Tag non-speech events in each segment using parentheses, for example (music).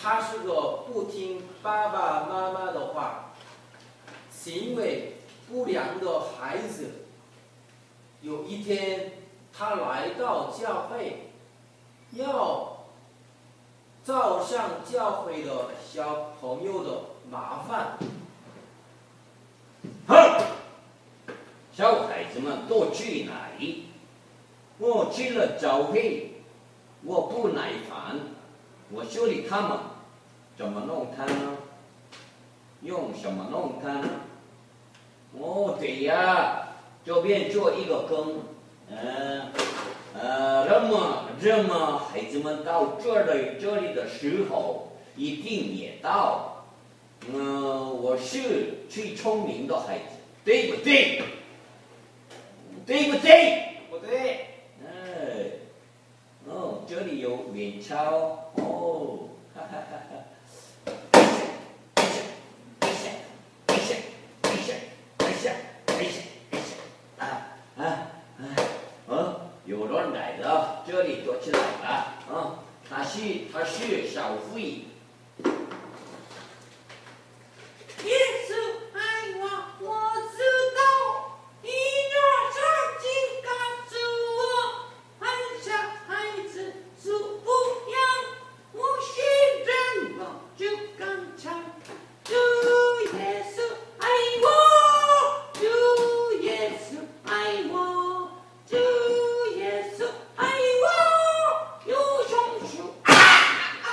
他是个不听爸爸妈妈的话、行为不良的孩子。有一天，他来到教会，要照上教会的小朋友的麻烦。哼！小孩子们都去哪里？我去了教会，我不耐烦，我修理他们，怎么弄他呢？用什么弄他呢？哦，对呀，这边做一个坑，嗯，呃，那么，那么孩子们到这里这里的时候，一定也到。嗯，我是最聪明的孩子，对不对？对不对？不对，这里有远超哦，哈哈哈哈！一下，一下，一下，一下，一下，一下，一下，啊啊啊！哦，有人来了，这里躲起来吧，啊，他是他是小慧。耶稣爱我，我知道。音乐曾经告诉我，很小孩子是不样。我学人了就刚唱。主耶稣爱我，主耶稣爱我，主耶稣爱我，有松鼠。啊啊！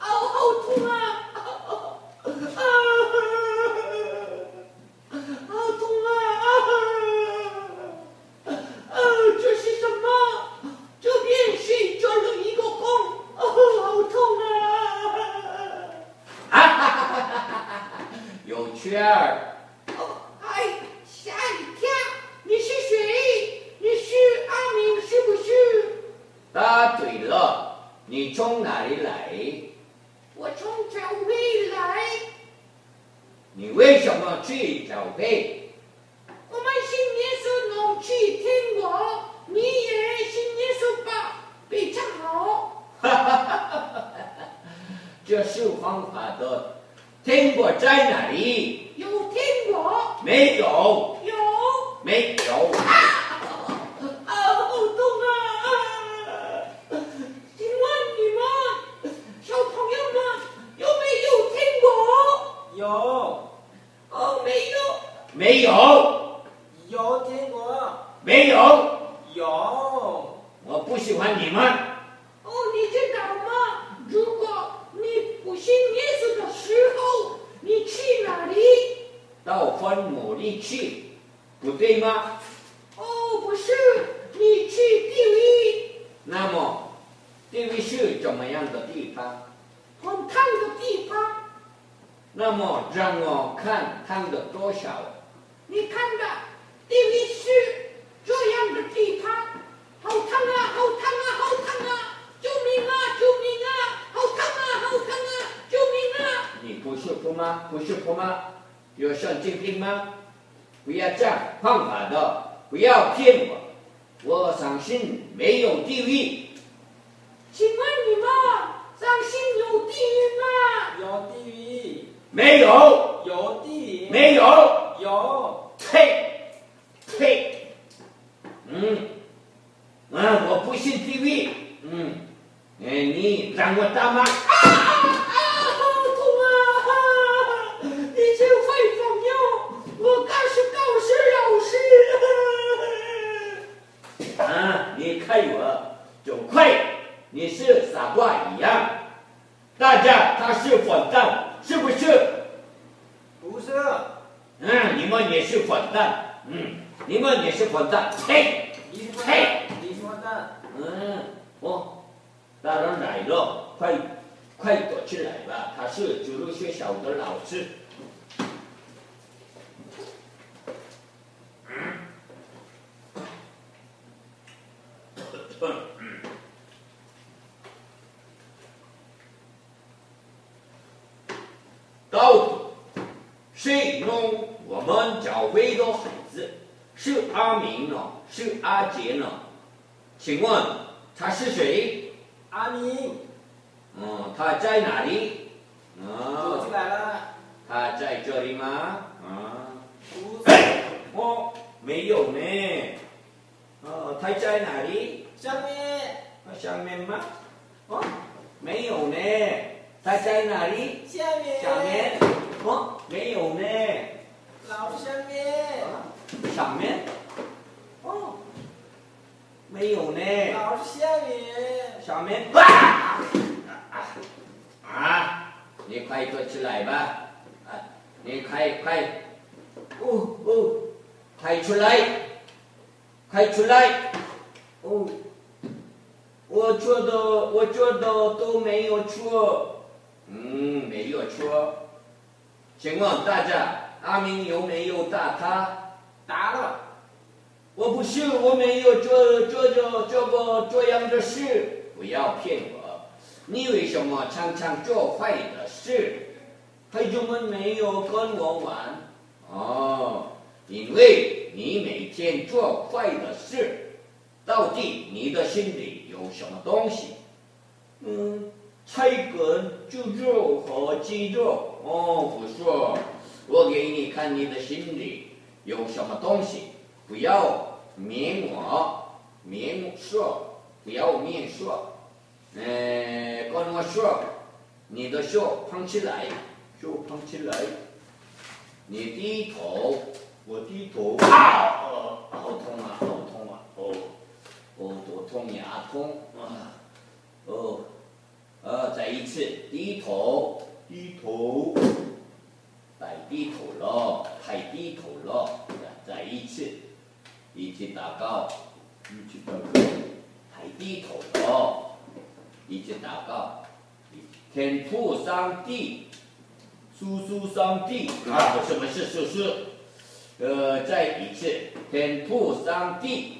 哦，好痛啊！啊！好痛啊！啊！这是什么？这边是钻了一个孔，哦，好痛啊！哈哈哈哈哈哈！有圈儿，哦，哎，吓一跳！你是谁？你是阿明是不是？答对了，你从哪里来？我从教会来，你为什么去教会？我们信耶稣能去天国，你也信耶稣吧？比较好。哈哈哈哈哈！这是方法的。天国在哪里？有天国，没有，有。没有。啊，好痛啊！请问你们小朋友们有没有听过？有哦，没有。没有，有听过，没有。有我不喜欢你们。哦，你知道吗？如果你不信耶稣的时候，你去哪里？到坟墓里去，不对吗？哦，不是，你去地狱，那么，地狱是怎么样的地方？很烫的地方。那么让我看烫的多少？你看吧，地狱是这样的地方，好烫啊，好烫啊，好烫啊！救命啊，救命啊！好烫啊，好烫啊！救命啊！你不是疯吗？不是疯吗？有神经病吗？不要这样犯法的，不要骗我。我相信没有地狱。请问你们相信有地狱吗？有地狱，没有，有地狱，没有，有呸，呸，嗯，啊，我不信地狱。嗯，哎，你让我打吗？啊啊！好痛啊！你这坏朋友，我告诉告诉老师。啊，你看我就快，你是傻瓜一样。大家他是混蛋，是不是？不是，嗯，你们也是混蛋，嗯，你们也是混蛋，呸！你是混蛋，你是混蛋，嗯，哦，大人来了，快快躲起来吧，他是主路学校的老师。到底谁弄我们教会的孩子？是阿明哦？是阿杰呢？请问他是谁？阿明，嗯，他在哪里？我进啊，来了。他在这里吗？啊，不是，(coughs) 哦，没有呢。哦，他在哪里？下面啊，上面吗？哦，没有呢。他在哪里？下面下面？哦，没有呢。老师下面，上面？哦，没有呢。老师下面，下面？啊！啊！你快坐起来吧！啊，你快快！哦哦，快出来！快出来！哦，我觉得我觉得都没有错，嗯，没有错。请问大家，阿明有没有打他？答了。我不信，我没有做做做这个这样的事，不要骗我。你为什么常常做坏的事？孩子们没有跟我玩。哦，因为你每天做坏的事，到底你的心里有什么东西？嗯，菜根、猪肉和鸡肉。哦，不说，我给你看你的心里有什么东西。不要面我，面膜说，不要面说。呃，跟我说，你的手捧起来，手捧起来。你低头，我低头。啊！哦，好痛啊，好痛啊！哦，哦，多痛牙痛啊！哦，呃，再一次低头，低头。太低头了，太低头咯，再一次。一起祷告，一起祷告，太低头咯，一起祷告，天父上帝，叔叔上帝啊，不是不是叔叔，呃，再一次，天父上帝，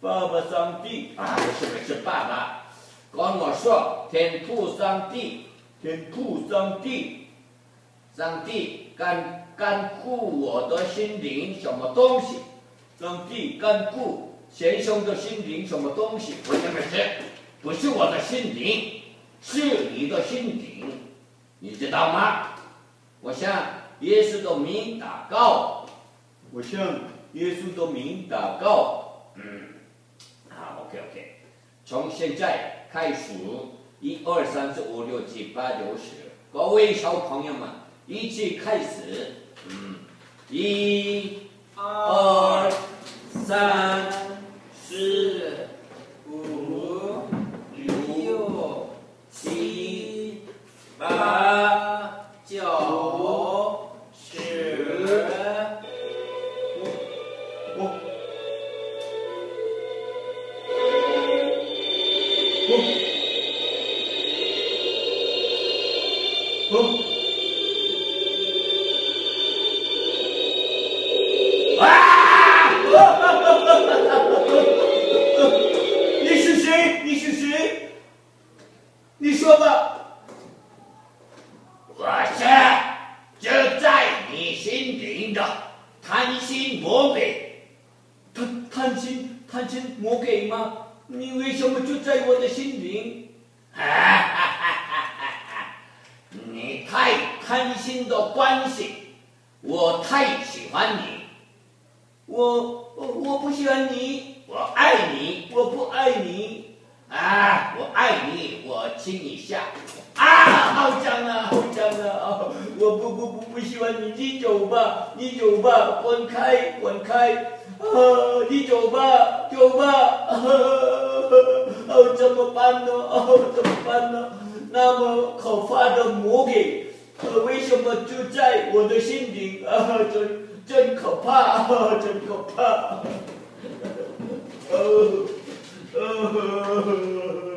爸爸上帝啊，不是不是爸爸，跟我说，天父上帝，天父上帝，上帝干干枯我的心灵什么东西？上帝干枯贤兄的心灵什么东西？不是不是，不是我的心灵，是你的心灵，你知道吗？我向耶稣的名祷告，我向耶稣的名祷告。嗯，好，OK OK，从现在开始，一二三四五六七八九十，各位小朋友们一起开始。嗯，一。二、三、四、贪心魔鬼吗？你为什么就在我的心灵？哈哈哈哈哈哈！你太贪心的关系，我太喜欢你。我我我不喜欢你，我爱你，我不爱你啊！我爱你，我亲一下啊！好脏啊，好脏啊！(laughs) 我不不不不喜欢你，你走吧，你走吧，滚开，滚开！啊，你走吧，走吧！啊，怎么办呢？啊，怎么办呢？那么可怕的魔鬼，啊，为什么就在我的心里啊？真真可怕，啊真可怕！啊啊。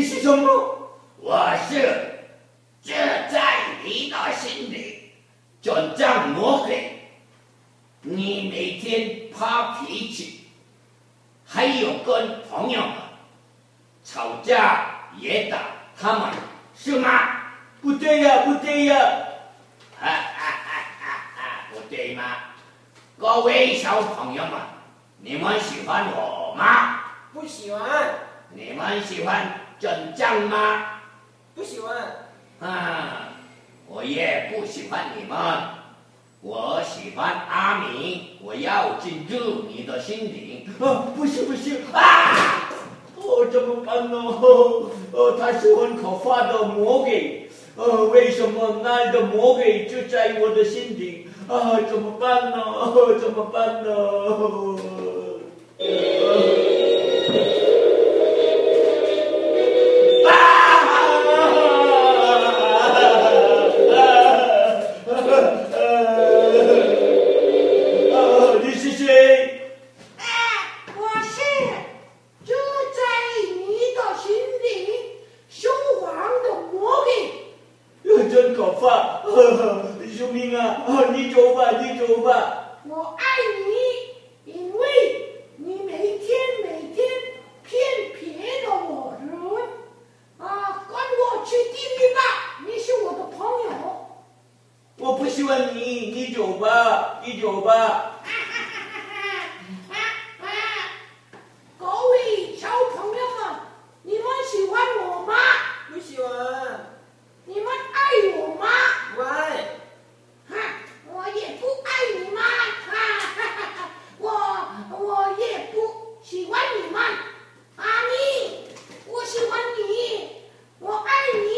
你是什么？我是这在你的心里转账魔鬼，你每天发脾气，还有跟朋友们吵架也打他们，是吗？不对呀，不对呀。啊啊啊啊啊！不对吗？各位小朋友们，你们喜欢我吗？不喜欢，你们喜欢转账吗？不喜欢，啊，我也不喜欢你们。我喜欢阿明，我要进入你的心灵。啊，不行不行啊！哦，怎么办呢？哦，哦他是很可怕的魔鬼。呃，为什么那的魔鬼就在我的心里？啊，怎么办呢？哦怎么办呢？啊！你是谁？啊，我是住在你的心里说谎的魔鬼。真可怕！救命啊！啊你走吧，你走吧。我爱你，因为你每天每天骗别的我人啊，跟我去地狱吧！你是我的朋友。我不喜欢你，你走吧，你走吧。各位小朋友们，你们喜欢我吗？不喜欢，你们爱我吗？不爱，哈，我也不爱你们，哈哈哈哈！我我也不喜欢你们，阿咪，我喜欢你，我爱你，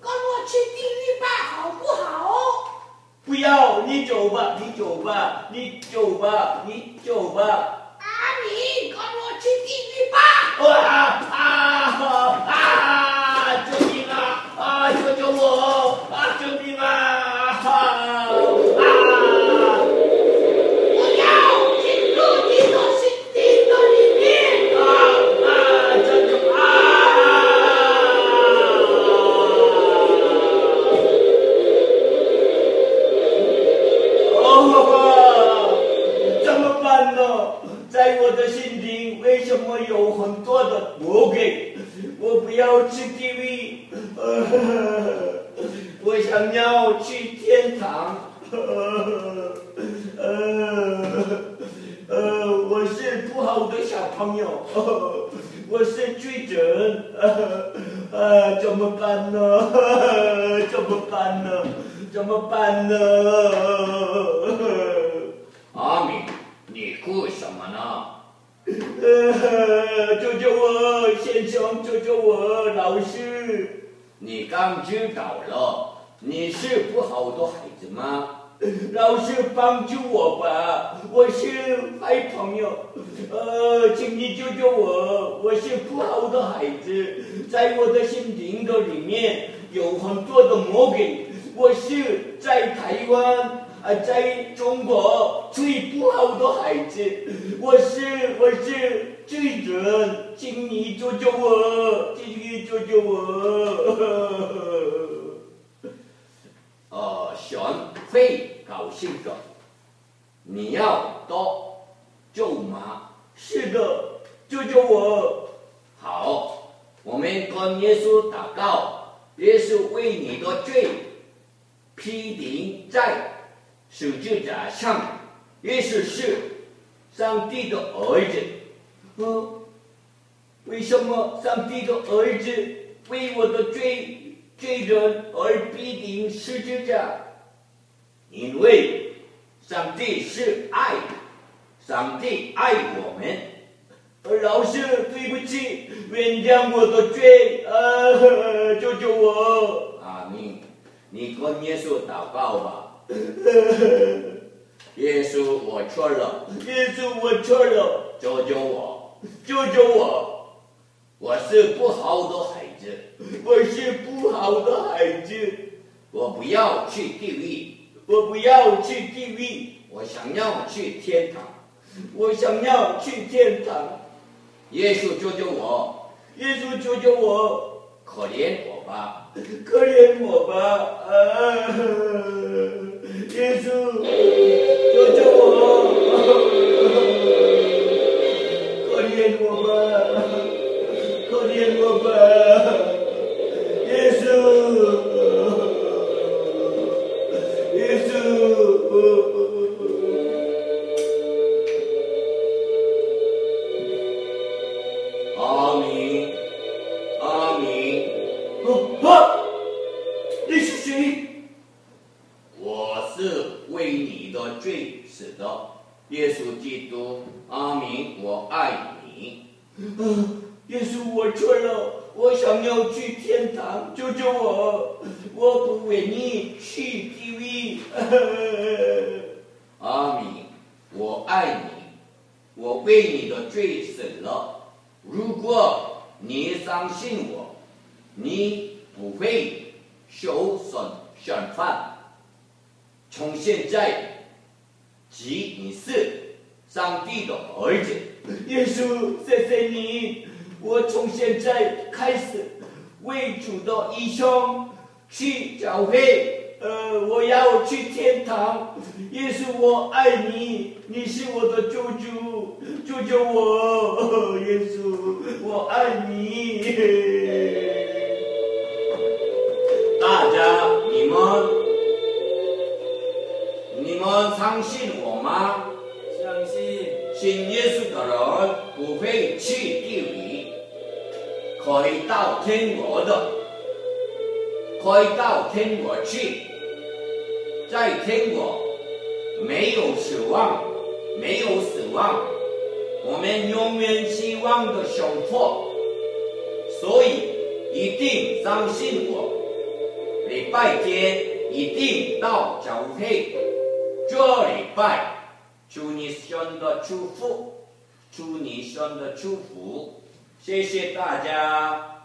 跟我去地狱吧，好不好？不要，你走吧，你走吧，你走吧，你走吧。阿咪，跟我去地狱吧！啊啊啊！救命啊！啊，救救我！啊，救命啊！啊！好的小朋友，呃 (laughs) 我是巨人，呃 (laughs) 呃，(laughs) 怎么办呢？怎么办呢？怎么办呢？阿明，你哭什么呢？呃，救救我，先生，救救我，老师。你刚知道了，你是不好的孩子吗？老师帮助我吧，我是坏朋友，呃，请你救救我，我是不好的孩子，在我的心灵的里面有很多的魔鬼，我是在台湾啊，在中国最不好的孩子，我是我是罪人，请你救救我，请你救救我。呃，(laughs) 神被高兴的。你要多咒吗？是的，救救我。好，我们跟耶稣祷告，耶稣为你的罪披顶在十字架上，耶稣是上帝的儿子。为什么上帝的儿子为我的罪罪人而必定十字架？因为上帝是爱，上帝爱我们。老师，对不起，原谅我的罪，呃，救救我。阿明，你跟耶稣祷告吧。(laughs) 耶稣，我错了，耶稣，我错了，救救我！救救我！我是不好的孩子，我是不好的孩子，我不要去地狱，我不要去地狱，我想要去天堂。我想要去天堂。耶稣救救我，耶稣，救救我！可怜我吧，可怜我吧，啊，耶稣，救救我，可怜我吧，可怜我吧，你去地狱。(laughs) 阿明，我爱你，我为你的罪死了。如果你相信我，你不会受审审判。从现在起，你是上帝的儿子。耶稣，谢谢你！我从现在开始为主的义兄去教会。呃，我要去天堂。耶稣，我爱你，你是我的救主，救救我！耶稣，我爱你。大家，你们，你们相信我吗？相信信耶稣的人不会去地狱，可以到天国的，可以到天国去。在天国没有死亡，没有死亡，我们永远希望的生活。所以一定相信我，礼拜天一定到教会。这礼拜，祝你生的祝福，祝你生的祝福，谢谢大家。